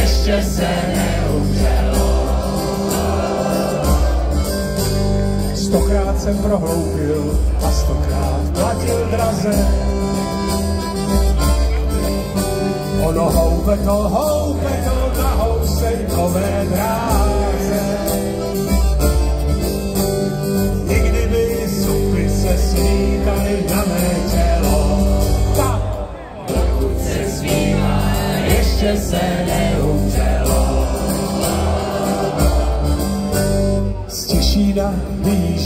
ještě se neumřelo. Stokrát jsem prohloupil a stokrát platil draze. Ono houpe to, houpe to na housejkové dráze. Nikdy by supy se slítaly na mé tělo. Tak, Dokud se zpívá, ještě se neumřelo. Regina, please.